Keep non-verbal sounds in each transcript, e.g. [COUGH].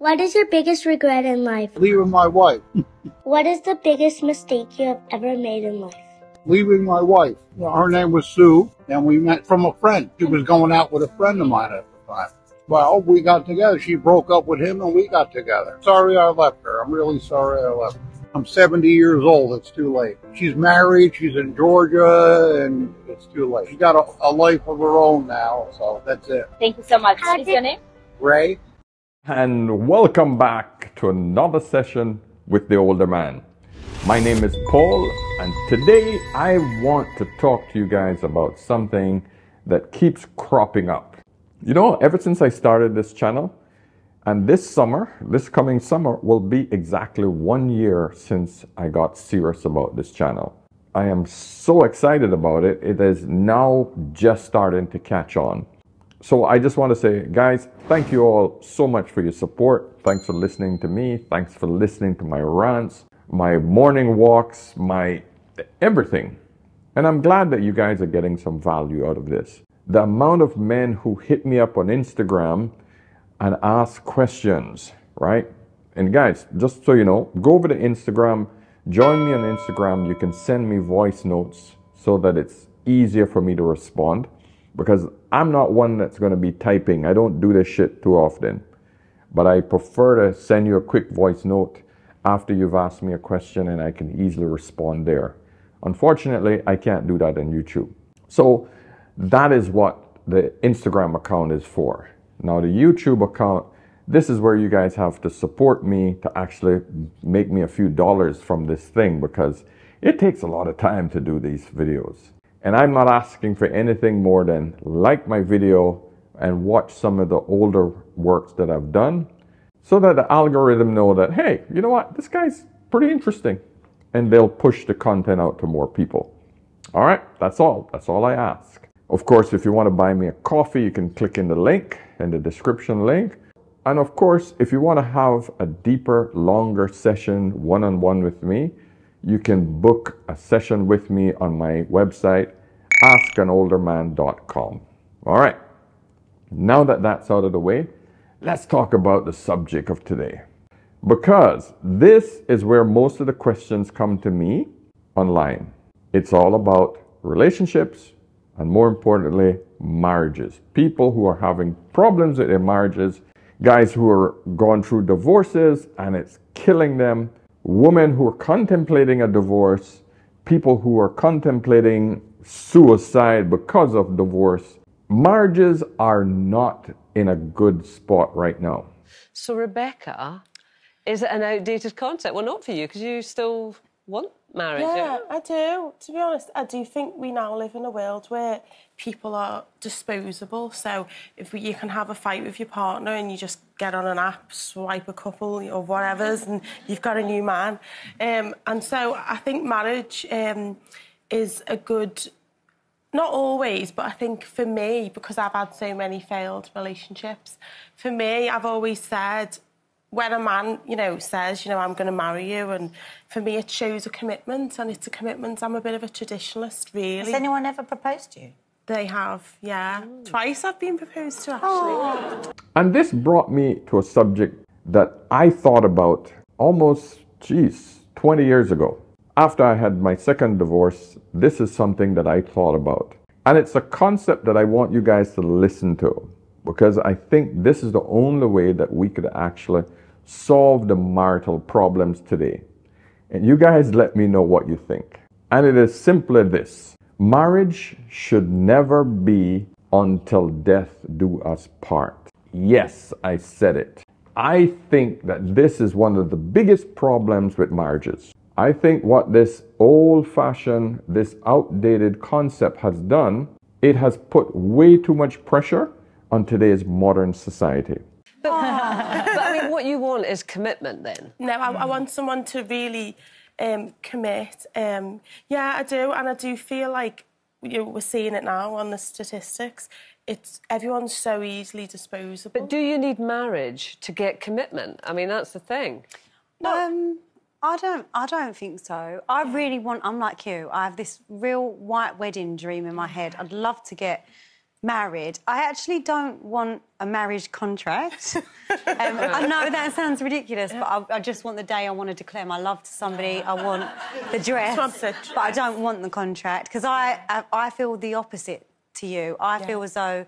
What is your biggest regret in life? Leaving my wife. What is the biggest mistake you have ever made in life? Leaving my wife. Her name was Sue, and we met from a friend. She was going out with a friend of mine at the time. Well, we got together. She broke up with him, and we got together. Sorry I left her. I'm really sorry I left her. I'm 70 years old. It's too late. She's married. She's in Georgia, and it's too late. She's got a, a life of her own now, so that's it. Thank you so much. How What is your name? Ray? And welcome back to another session with the older man. My name is Paul, and today I want to talk to you guys about something that keeps cropping up. You know, ever since I started this channel, and this summer, this coming summer, will be exactly one year since I got serious about this channel. I am so excited about it. It is now just starting to catch on. So I just want to say, guys, thank you all so much for your support. Thanks for listening to me. Thanks for listening to my rants, my morning walks, my everything. And I'm glad that you guys are getting some value out of this. The amount of men who hit me up on Instagram and ask questions, right? And guys, just so you know, go over to Instagram, join me on Instagram. You can send me voice notes so that it's easier for me to respond because I'm not one that's going to be typing. I don't do this shit too often. But I prefer to send you a quick voice note after you've asked me a question and I can easily respond there. Unfortunately, I can't do that on YouTube. So that is what the Instagram account is for. Now, the YouTube account, this is where you guys have to support me to actually make me a few dollars from this thing because it takes a lot of time to do these videos. And I'm not asking for anything more than like my video and watch some of the older works that I've done so that the algorithm know that, hey, you know what, this guy's pretty interesting. And they'll push the content out to more people. All right, that's all. That's all I ask. Of course, if you want to buy me a coffee, you can click in the link in the description link. And of course, if you want to have a deeper, longer session one on one with me, you can book a session with me on my website, askanolderman.com. All right, now that that's out of the way, let's talk about the subject of today. Because this is where most of the questions come to me online. It's all about relationships and, more importantly, marriages. People who are having problems with their marriages, guys who are going through divorces and it's killing them, women who are contemplating a divorce, people who are contemplating suicide because of divorce. Marriages are not in a good spot right now. So, Rebecca, is it an outdated concept? Well, not for you, because you still want marriage. Yeah, I do. To be honest, I do think we now live in a world where people are disposable. So if you can have a fight with your partner and you just get on an app, swipe a couple or whatever's, and you've got a new man. Um, and so I think marriage um, is a good. Not always, but I think for me, because I've had so many failed relationships, for me, I've always said, when a man, you know, says, you know, I'm going to marry you, and for me, it shows a commitment, and it's a commitment. I'm a bit of a traditionalist, really. Has anyone ever proposed to you? They have, yeah. Mm. Twice I've been proposed to, actually. And this brought me to a subject that I thought about almost, geez, 20 years ago. After I had my second divorce, this is something that I thought about. And it's a concept that I want you guys to listen to because I think this is the only way that we could actually solve the marital problems today. And you guys let me know what you think. And it is simply this marriage should never be until death do us part. Yes, I said it. I think that this is one of the biggest problems with marriages. I think what this old fashioned, this outdated concept has done, it has put way too much pressure on today's modern society. But, but I mean, what you want is commitment then. No, I, I want someone to really um, commit. Um, yeah, I do, and I do feel like you know, we're seeing it now on the statistics. It's everyone's so easily disposable. But do you need marriage to get commitment? I mean, that's the thing. Um, I don't. I don't think so. I really want. I'm like you. I have this real white wedding dream in my head. I'd love to get married. I actually don't want a marriage contract. [LAUGHS] um, I know that sounds ridiculous, but I, I, just want the day I want to declare my love to somebody. I want the dress, but I don't want the contract because I, I, I feel the opposite to you. I yeah. feel as though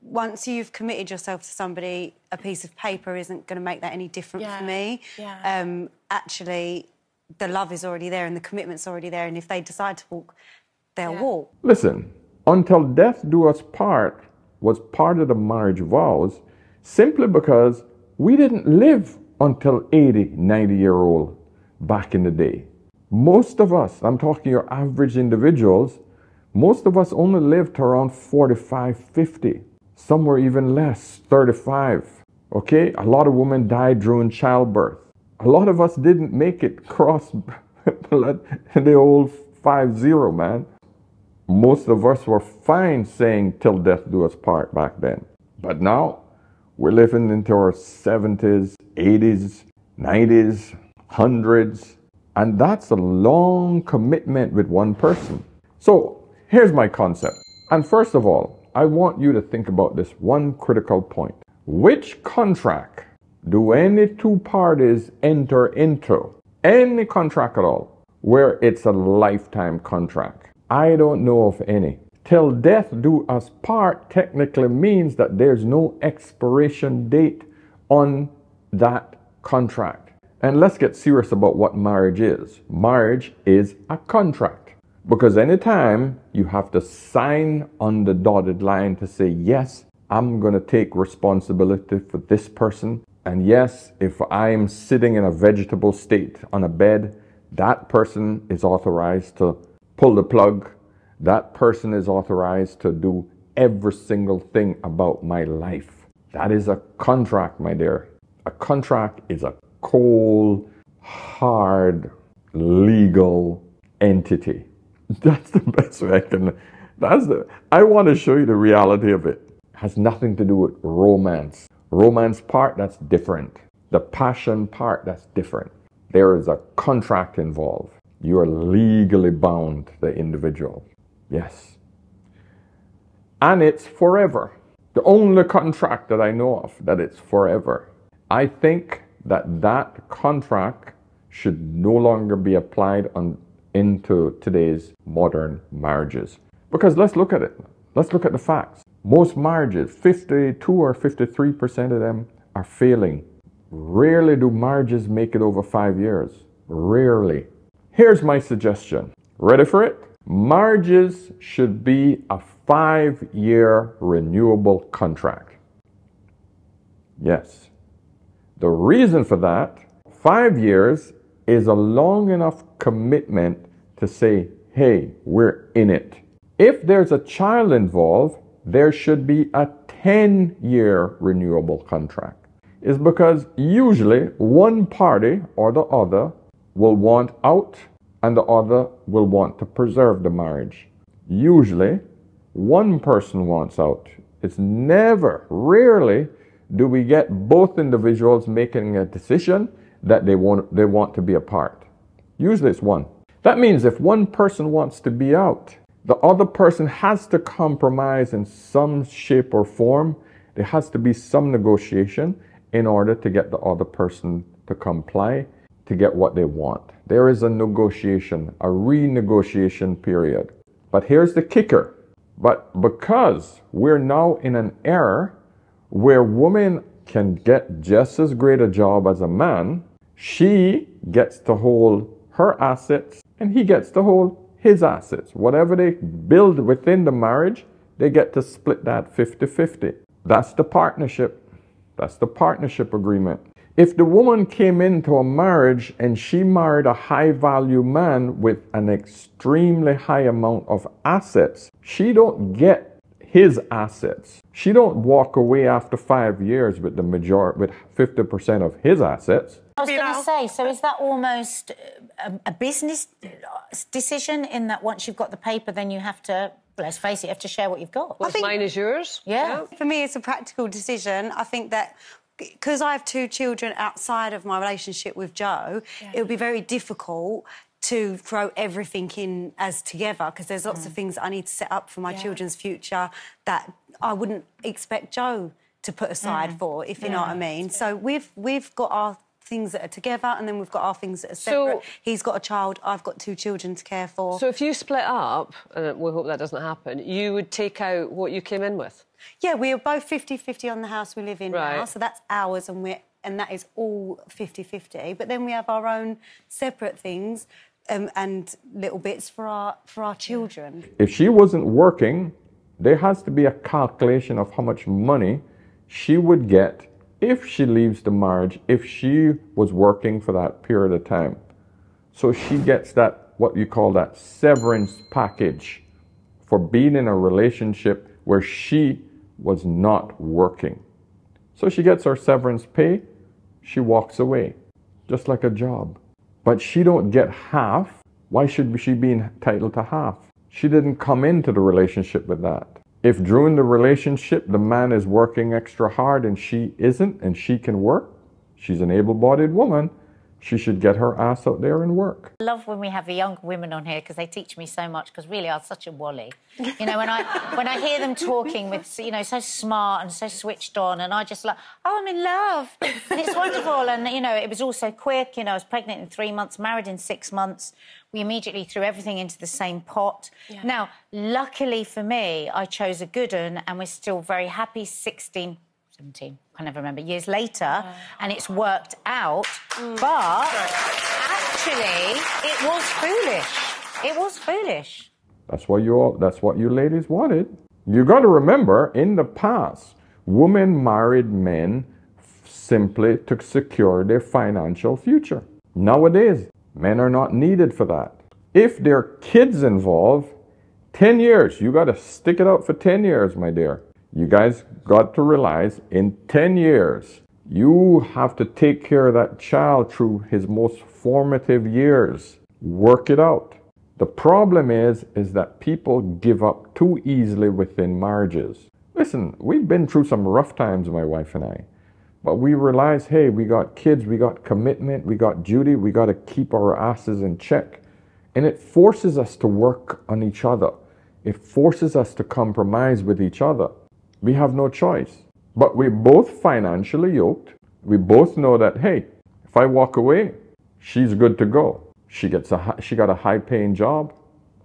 once you've committed yourself to somebody, a piece of paper isn't going to make that any different yeah. for me. Yeah. Um, actually, the love is already there and the commitment's already there, and if they decide to walk, they'll yeah. walk. Listen, until death do us part was part of the marriage vows simply because we didn't live until 80, 90 year old back in the day. Most of us, I'm talking your average individuals, most of us only lived around 45, 50. Some were even less, 35. Okay? A lot of women died during childbirth. A lot of us didn't make it cross [LAUGHS] the old 5 0, man. Most of us were fine saying till death do us part back then. But now we're living into our 70s, 80s, 90s, hundreds, and that's a long commitment with one person. So here's my concept. And first of all, I want you to think about this one critical point. Which contract do any two parties enter into? Any contract at all, where it's a lifetime contract? I don't know of any. Till death do us part technically means that there's no expiration date on that contract. And let's get serious about what marriage is. Marriage is a contract. Because anytime you have to sign on the dotted line to say, yes, I'm going to take responsibility for this person. And yes, if I'm sitting in a vegetable state on a bed, that person is authorized to pull the plug. That person is authorized to do every single thing about my life. That is a contract, my dear. A contract is a cold, hard, legal entity. [LAUGHS] That's the best way I can. That's the. I want to show you the reality of it. it. Has nothing to do with romance. Romance part that's different. The passion part that's different. There is a contract involved. You are legally bound to the individual. Yes. And it's forever. The only contract that I know of that it's forever. I think that that contract should no longer be applied on into today's modern marriages. Because let's look at it. Let's look at the facts. Most marriages, 52 or 53% of them are failing. Rarely do marriages make it over five years. Rarely. Here's my suggestion. Ready for it? Marriages should be a five year renewable contract. Yes. The reason for that, five years is a long enough commitment to say, hey, we're in it. If there's a child involved, there should be a 10 year renewable contract. Is because usually one party or the other will want out and the other will want to preserve the marriage. Usually one person wants out. It's never, rarely do we get both individuals making a decision that they want, they want to be apart. Usually it's one. That means if one person wants to be out, the other person has to compromise in some shape or form. There has to be some negotiation in order to get the other person to comply to get what they want. There is a negotiation, a renegotiation period. But here's the kicker. But because we're now in an era where women can get just as great a job as a man, she gets to hold her assets and he gets to hold his assets. Whatever they build within the marriage, they get to split that 50 50. That's the partnership. That's the partnership agreement. If the woman came into a marriage and she married a high value man with an extremely high amount of assets, she don't get his assets. She don't walk away after five years with the major with 50% of his assets. I was going to say, so is that almost a, a, business decision in that once you've got the paper, then you have to, let's face it, you have to share what you've got? What's think, mine is yours. Yeah. yeah. For me, it's a practical decision. I think that because I have two children outside of my relationship with Joe, yeah. it would be very difficult to throw everything in as together because there's lots of mm. things I need to set up for my Yeah. children's future that I wouldn't expect Joe to put aside mm. for, if you know what I mean. So we've we've got our things that are together and then we've got our things that are So- separate. He's got a child, I've got two children to care for. So if you split up, and we hope that doesn't happen, you would take out what you came in with. Yeah, we are both 50-50 on the house we live in now, so that's ours and we're and that is all 50-50. But then we have our own separate things um, and little bits for our for our children. If she wasn't working, there has to be a calculation of how much money she would get if she leaves the marriage if she was working for that period of time. So she gets that, what you call that severance package for being in a relationship where she was not working. So she gets her severance pay, she walks away, just like a job. But she don't get half. Why should she be entitled to half? She didn't come into the relationship with that. If during the relationship the man is working extra hard and she isn't and she can work, she's an able-bodied woman, she should get her ass out there and work. I love when we have the younger women on here because they teach me so much. Because really, I'm such a wally. You know, when I [LAUGHS] when I hear them talking with you know so smart and so switched on, and I just like, oh, I'm in love, and it's wonderful. And you know, it was all so quick. You know, I was pregnant in three months, married in six months. We immediately threw everything into the same pot. Now, luckily for me, I chose a good one, and we're still very happy. 16, 17, I never remember, years later, and it's worked out. Mm. But actually, it was foolish. It was foolish. That's what you all, that's what you ladies wanted. You got to remember, in the past, women married men simply to secure their financial future. Nowadays, men are not needed for that. If there are kids involved, 10 years, you got to stick it out for 10 years, my dear. You guys got to realize in 10 years, you have to take care of that child through his most formative years. Work it out. The problem is, is that people give up too easily within marriages. Listen, we've been through some rough times, my wife and I. But we realize, hey, we got kids, we got commitment, we got duty, we got to keep our asses in check. And it forces us to work on each other. It forces us to compromise with each other. We have no choice. But we're both financially yoked. We both know that, hey, if I walk away, she's good to go. She gets a she got a high paying job.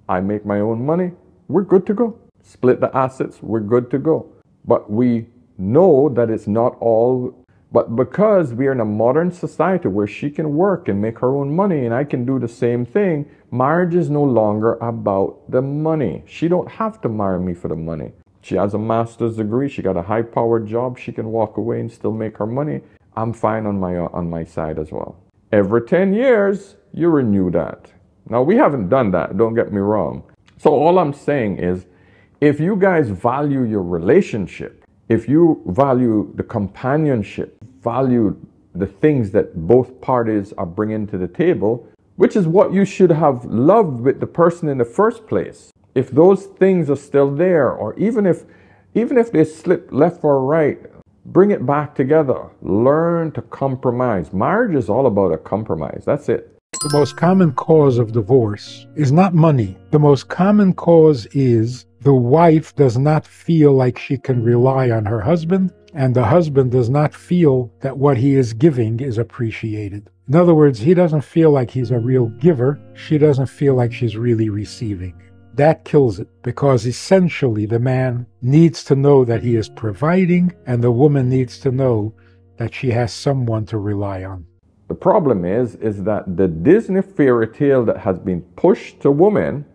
I make my own money. We're good to go. Split the assets. We're good to go. But we know that it's not all. But because we are in a modern society where she can work and make her own money and I can do the same thing, marriage is no longer about the money. She don't have to marry me for the money. She has a master's degree. She got a high powered job. She can walk away and still make her money. I'm fine on my on my side as well. Every 10 years, you renew that. Now we haven't done that. Don't get me wrong. So all I'm saying is, if you guys value your relationship, if you value the companionship, value the things that both parties are bringing to the table, which is what you should have loved with the person in the first place. If those things are still there, or even if even if they slip left or right, bring it back together. Learn to compromise. Marriage is all about a compromise. That's it. The most common cause of divorce is not money. The most common cause is the wife does not feel like she can rely on her husband, and the husband does not feel that what he is giving is appreciated. In other words, he doesn't feel like he's a real giver. She doesn't feel like she's really receiving. That kills it because essentially the man needs to know that he is providing, and the woman needs to know that she has someone to rely on. The problem is, is that the Disney fairy tale that has been pushed to women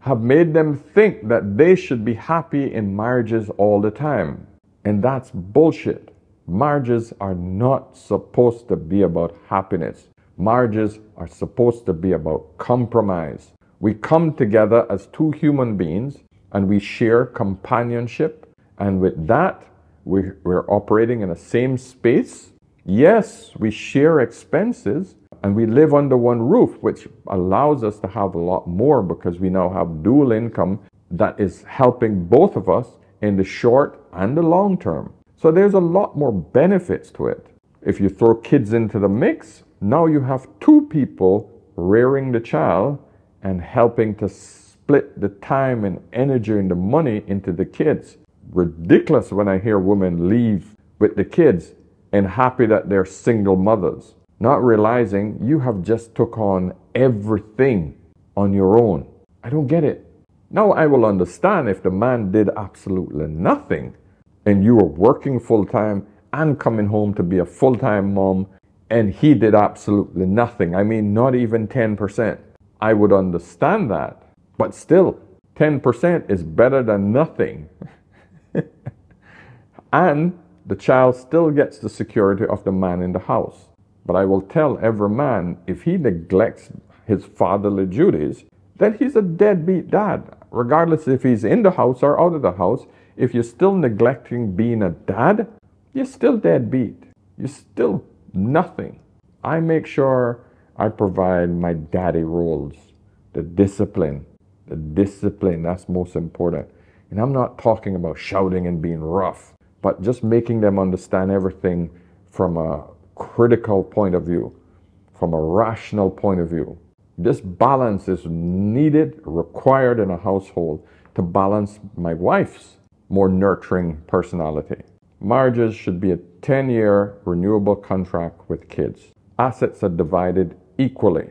have made them think that they should be happy in marriages all the time. And that's bullshit. Marriages are not supposed to be about happiness. Marriages are supposed to be about compromise. We come together as two human beings and we share companionship. And with that, we, we're operating in the same space. Yes, we share expenses and we live under one roof, which allows us to have a lot more because we now have dual income that is helping both of us in the short and the long term. So there's a lot more benefits to it. If you throw kids into the mix, now you have two people rearing the child and helping to split the time and energy and the money into the kids. Ridiculous when I hear women leave with the kids and happy that they're single mothers, not realizing you have just took on everything on your own. I don't get it. Now I will understand if the man did absolutely nothing and you were working full time and coming home to be a full time mom and he did absolutely nothing. I mean, not even 10%. I would understand that. But still, 10% is better than nothing. [LAUGHS] and the child still gets the security of the man in the house. But I will tell every man if he neglects his fatherly duties, then he's a deadbeat dad. Regardless if he's in the house or out of the house, if you're still neglecting being a dad, you're still deadbeat. You're still nothing. I make sure I provide my daddy roles, the discipline, the discipline, that's most important. And I'm not talking about shouting and being rough, but just making them understand everything from a critical point of view, from a rational point of view. This balance is needed, required in a household to balance my wife's more nurturing personality. Marriages should be a 10 year renewable contract with kids. Assets are divided equally.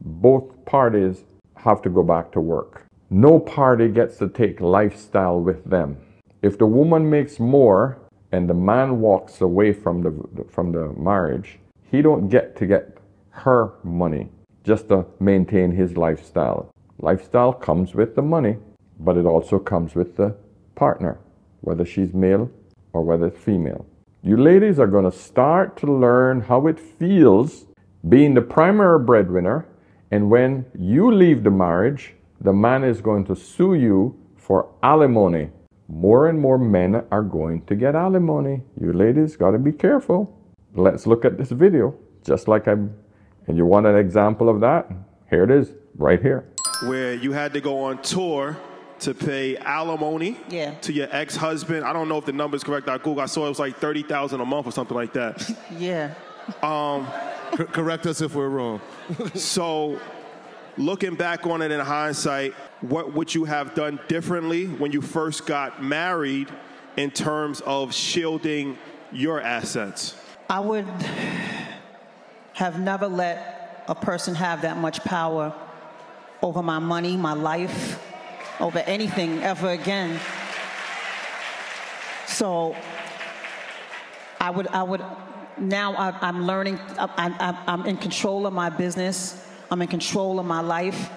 Both parties have to go back to work. No party gets to take lifestyle with them. If the woman makes more and the man walks away from the, from the marriage, he don't get to get her money just to maintain his lifestyle. Lifestyle comes with the money, but it also comes with the partner, whether she's male or whether it's female. You ladies are going to start to learn how it feels being the primary breadwinner, and when you leave the marriage, the man is going to sue you for alimony. More and more men are going to get alimony. You ladies got to be careful. Let's look at this video, just like I'm. And you want an example of that? Here it is, right here. Where you had to go on tour to pay alimony Yeah. to your ex-husband. I don't know if the number's correct. I Google. I saw it was like thirty thousand a month or something like that. [LAUGHS] Yeah. Um, correct us if we're wrong. so, looking back on it in hindsight, what would you have done differently when you first got married in terms of shielding your assets? I would have never let a person have that much power over my money, my life, over anything ever again. So I would, I would, now I, I'm learning, I, I, I'm in control of my business, I'm in control of my life,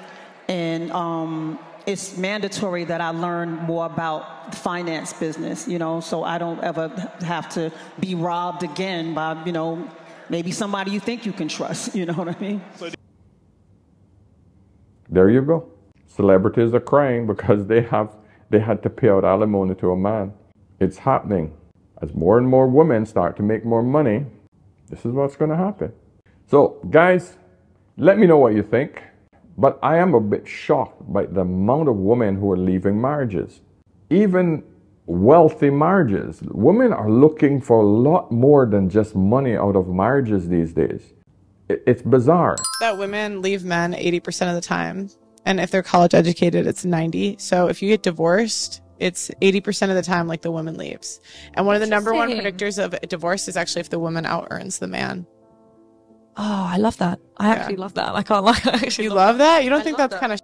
and um, it's mandatory that I learn more about the finance business, you know, so I don't ever have to be robbed again by, you know, maybe somebody you think you can trust, [LAUGHS] you know what I mean? There you go. Celebrities are crying because they have they had to pay out alimony to a man. It's happening. As more and more women start to make more money, this is what's going to happen. So, guys, let me know what you think. But I am a bit shocked by the amount of women who are leaving marriages. Even wealthy marriages. Women are looking for a lot more than just money out of marriages these days. It's bizarre. that women leave men 80% of the time. And if they're college educated, it's 90. So if you get divorced, it's 80% of the time like the woman leaves. And one of the number one predictors of a divorce is actually if the woman out earns the man. Oh, I love that. I actually love that. I can't lie. [LAUGHS] I actually You love that? You don't I think that's that. kind of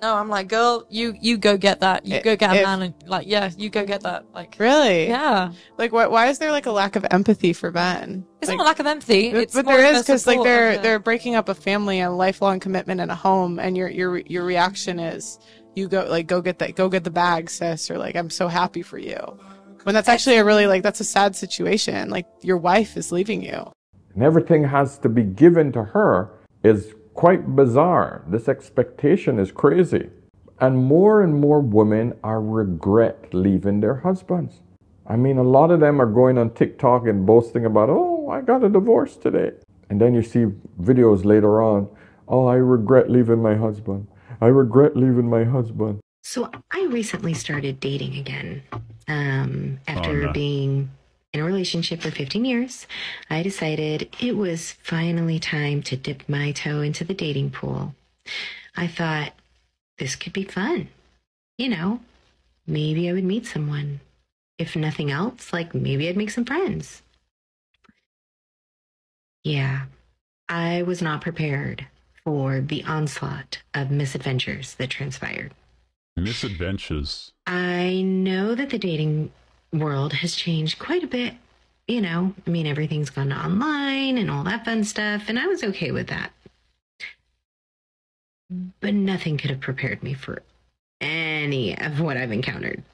No, I'm like, girl, you you go get that. You If- go get a if- man and like, yeah, you go get that. Like, really? Yeah. Like, why, why is there like a lack of empathy for men? It's Like- not a lack of empathy. But, It's but there is because like they're they're breaking up a family and a lifelong commitment and a home, and your your your reaction is you go like go get that go get the bag, sis, or like I'm so happy for you. When that's actually a really like that's a sad situation. Like your wife is leaving you. and everything has to be given to her is quite bizarre. This expectation is crazy. And more and more women are regret leaving their husbands. I mean, a lot of them are going on TikTok and boasting about, oh, I got a divorce today. And then you see videos later on, oh, I regret leaving my husband. I regret leaving my husband. So I recently started dating again um, after Oh, no. being in a relationship for 15 years, I decided it was finally time to dip my toe into the dating pool. I thought this could be fun. You know, maybe I would meet someone. If nothing else, like maybe I'd make some friends. Yeah, I was not prepared for the onslaught of misadventures that transpired. Misadventures. I know that the dating world has changed quite a bit. You know, I mean, everything's gone online and all that fun stuff, and I was okay with that. But nothing could have prepared me for any of what I've encountered.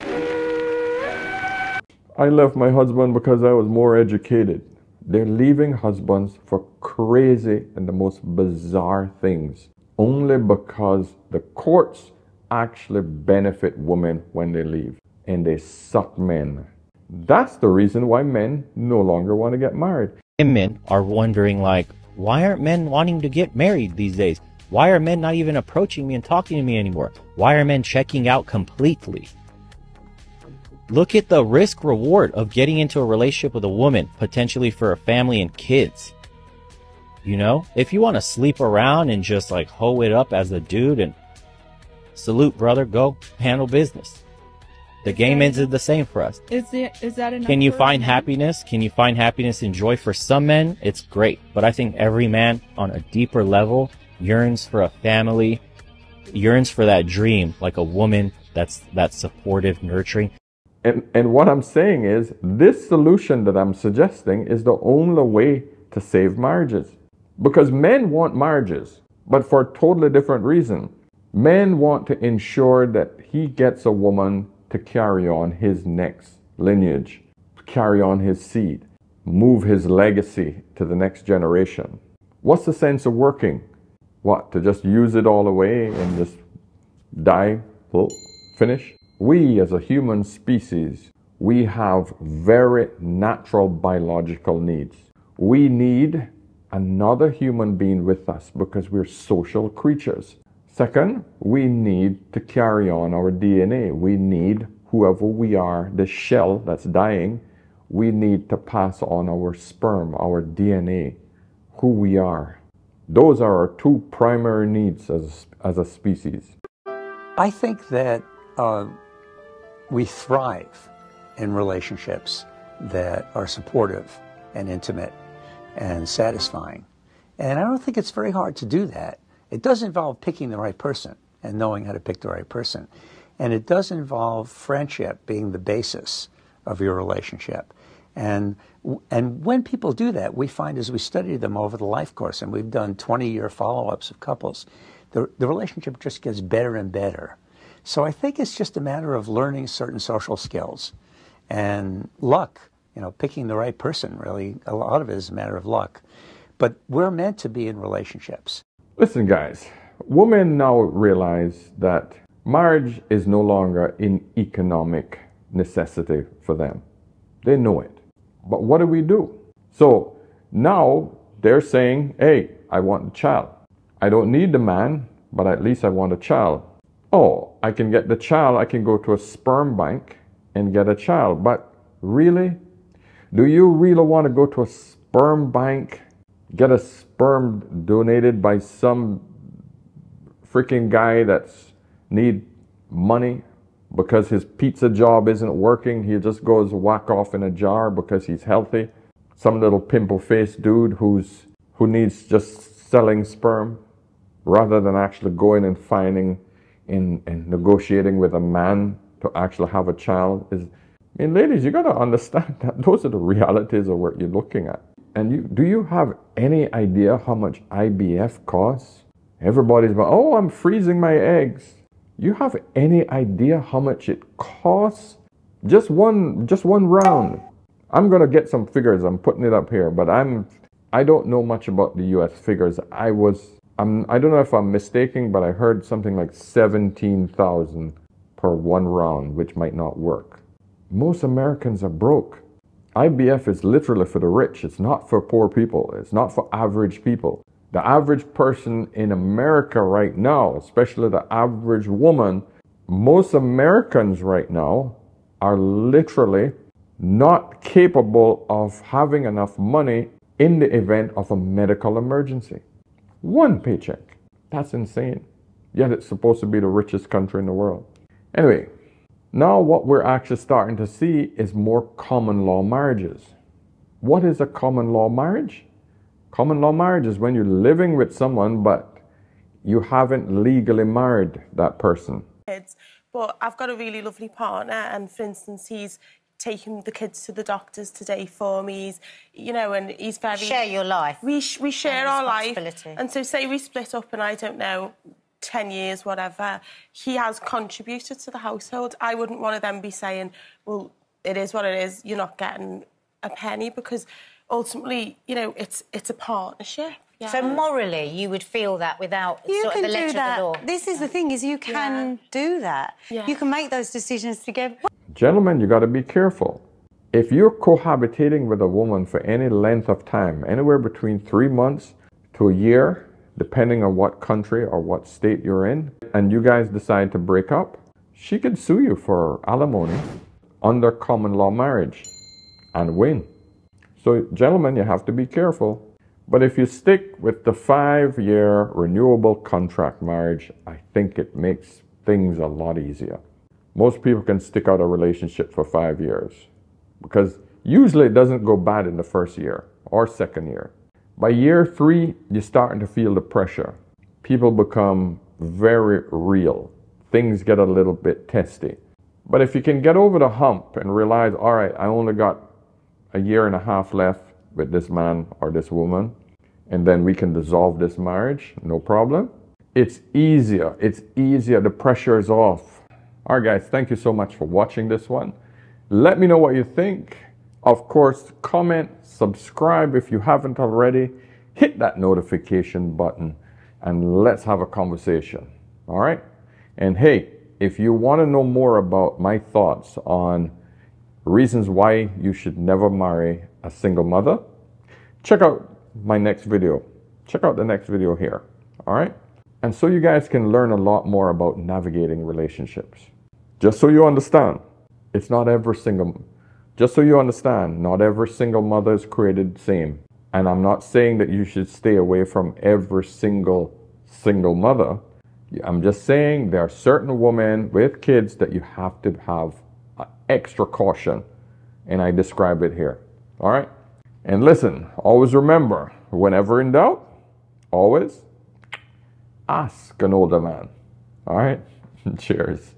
I left my husband because I was more educated. They're leaving husbands for crazy and the most bizarre things only because the courts actually benefit women when they leave and they suck men. That's the reason why men no longer want to get married. Women are wondering, like, why aren't men wanting to get married these days? Why are men not even approaching me and talking to me anymore? Why are men checking out completely? Look at the risk reward of getting into a relationship with a woman, potentially for a family and kids. You know, if you want to sleep around and just like hoe it up as a dude and salute, brother, go handle business. The game ends in the same for us. Is it is that enough? Can you find happiness? Can you find happiness and joy for some men? It's great. But I think every man on a deeper level yearns for a family, yearns for that dream, like a woman that's that's supportive, nurturing. And, and what I'm saying is, this solution that I'm suggesting is the only way to save marriages. Because men want marriages, but for a totally different reason. Men want to ensure that he gets a woman to carry on his next lineage, carry on his seed, move his legacy to the next generation. What's the sense of working? What, to just use it all away and just die, well, finish? We as a human species, we have very natural biological needs. We need another human being with us because we're social creatures. Second, we need to carry on our DNA. We need whoever we are, the shell that's dying, we need to pass on our sperm, our DNA, who we are. Those are our two primary needs as, as a species. I think that uh, we thrive in relationships that are supportive and intimate and satisfying. And I don't think it's very hard to do that. It does involve picking the right person and knowing how to pick the right person. And it does involve friendship being the basis of your relationship. And, and when people do that, we find as we study them over the life course, and we've done 20 year follow ups of couples, the, the relationship just gets better and better. So I think it's just a matter of learning certain social skills and luck. You know, picking the right person, really, a lot of it is a matter of luck. But we're meant to be in relationships. Listen, guys, women now realize that marriage is no longer an economic necessity for them. They know it. But what do we do? So now they're saying, hey, I want a child. I don't need the man, but at least I want a child. Oh, I can get the child, I can go to a sperm bank and get a child. But really? Do you really want to go to a sperm bank, get a sperm donated by some freaking guy that's need money because his pizza job isn't working? He just goes whack off in a jar because he's healthy. Some little pimple faced dude who's who needs just selling sperm rather than actually going and finding in and negotiating with a man to actually have a child is I mean ladies you gotta understand [LAUGHS] that those are the realities of what you're looking at. And you do you have any idea how much IVF costs? Everybody's about oh I'm freezing my eggs. You have any idea how much it costs? Just one just one round. I'm gonna get some figures, I'm putting it up here, but I'm I don't know much about the US figures. I was I'm, I don't know if I'm mistaken, but I heard something like 17,000 per one round, which might not work. Most Americans are broke. IVF is literally for the rich. It's not for poor people. It's not for average people. The average person in America right now, especially the average woman, most Americans right now are literally not capable of having enough money in the event of a medical emergency. One paycheck. That's insane. Yet it's supposed to be the richest country in the world. Anyway, now what we're actually starting to see is more common law marriages. What is a common law marriage? Common law marriage is when you're living with someone but you haven't legally married that person. But I've got a really lovely partner, and for instance, he's taking the kids to the doctors today for me. He's, you know, and he's very Share your life. We sh- we share our life, and so say we split up, and I don't know. 10 years, whatever, he has contributed to the household. I wouldn't want to then be saying, well, it is what it is, you're not getting a penny, because ultimately, you know, it's it's a partnership. So morally, you would feel that without You sort can of the letter do of that. the law. This is the thing: is you can do that. You can make those decisions together. Gentlemen, you got to be careful. If you're cohabitating with a woman for any length of time, anywhere between three months to a year, depending on what country or what state you're in, and you guys decide to break up, she could sue you for alimony under common law marriage and win. So, gentlemen, you have to be careful. But if you stick with the five year renewable contract marriage, I think it makes things a lot easier. Most people can stick out a relationship for five years because usually it doesn't go bad in the first year or second year. By year three, you're starting to feel the pressure. People become very real. Things get a little bit testy. But if you can get over the hump and realize, all right, I only got a year and a half left with this man or this woman, and then we can dissolve this marriage, no problem. It's easier. It's easier. The pressure is off. All right, guys, thank you so much for watching this one. Let me know what you think. Of course, comment, subscribe if you haven't already. Hit that notification button and let's have a conversation. All right? And hey, if you want to know more about my thoughts on reasons why you should never marry a single mother, check out my next video. Check out the next video here. All right? And so you guys can learn a lot more about navigating relationships. Just so you understand, it's not every single, just so you understand, not every single mother is created the same. And I'm not saying that you should stay away from every single single mother. I'm just saying there are certain women with kids that you have to have extra caution. And I describe it here. All right? And listen, always remember, whenever in doubt, always ask an older man. All right? [LAUGHS] Cheers.